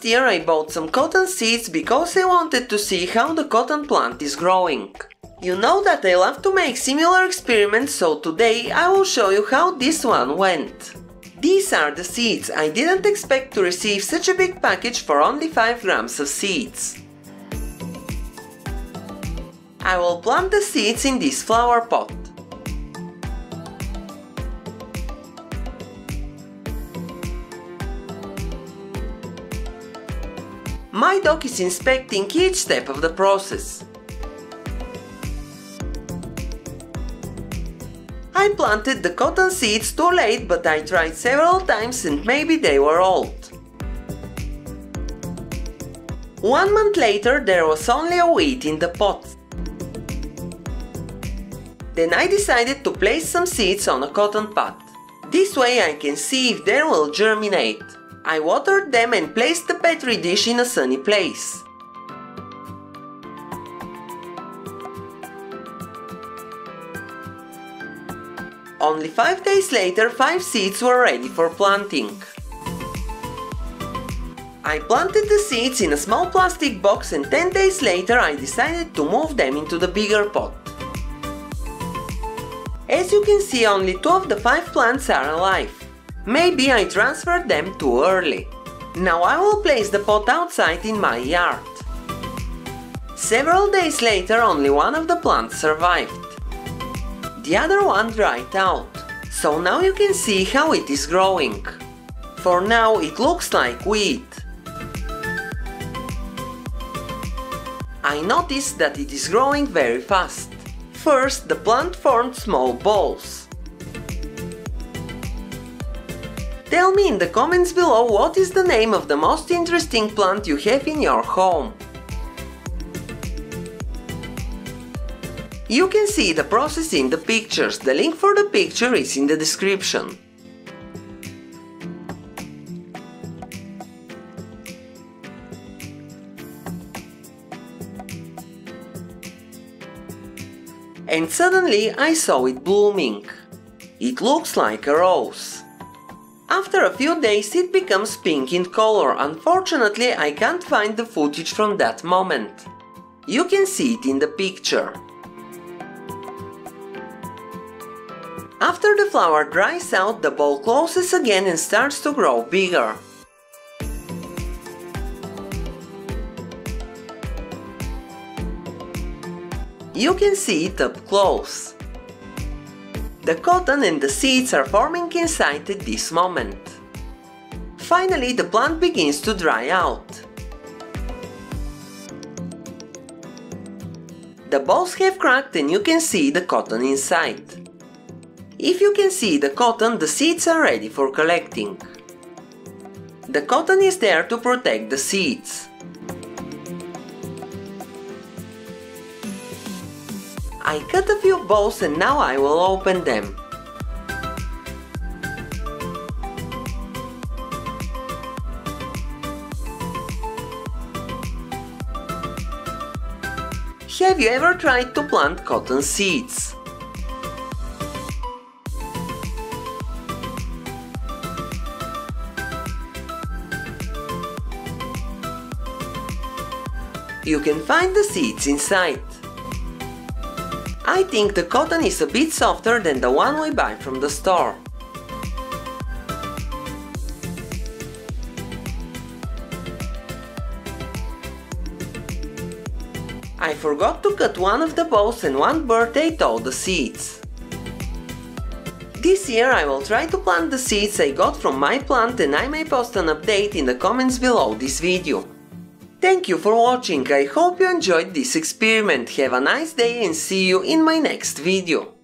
Last year I bought some cotton seeds because I wanted to see how the cotton plant is growing. You know that I love to make similar experiments so today I will show you how this one went. These are the seeds, I didn't expect to receive such a big package for only 5 grams of seeds. I will plant the seeds in this flower pot. My dog is inspecting each step of the process. I planted the cotton seeds too late but I tried several times and maybe they were old. One month later there was only a weed in the pot. Then I decided to place some seeds on a cotton pot. This way I can see if they will germinate. I watered them and placed the petri dish in a sunny place. Only 5 days later 5 seeds were ready for planting. I planted the seeds in a small plastic box and 10 days later I decided to move them into the bigger pot. As you can see only 2 of the 5 plants are alive. Maybe I transferred them too early. Now I will place the pot outside in my yard. Several days later only one of the plants survived. The other one dried out. So now you can see how it is growing. For now it looks like wheat. I noticed that it is growing very fast. First the plant formed small balls. Tell me in the comments below what is the name of the most interesting plant you have in your home. You can see the process in the pictures, the link for the picture is in the description. And suddenly I saw it blooming. It looks like a rose. After a few days it becomes pink in color, unfortunately I can't find the footage from that moment. You can see it in the picture. After the flower dries out, the ball closes again and starts to grow bigger. You can see it up close. The cotton and the seeds are forming inside at this moment. Finally, the plant begins to dry out. The balls have cracked and you can see the cotton inside. If you can see the cotton, the seeds are ready for collecting. The cotton is there to protect the seeds. I cut a few balls and now I will open them. Have you ever tried to plant cotton seeds? You can find the seeds inside. I think the cotton is a bit softer than the one we buy from the store. I forgot to cut one of the balls and one bird ate all the seeds. This year I will try to plant the seeds I got from my plant and I may post an update in the comments below this video. Thank you for watching, I hope you enjoyed this experiment, have a nice day and see you in my next video.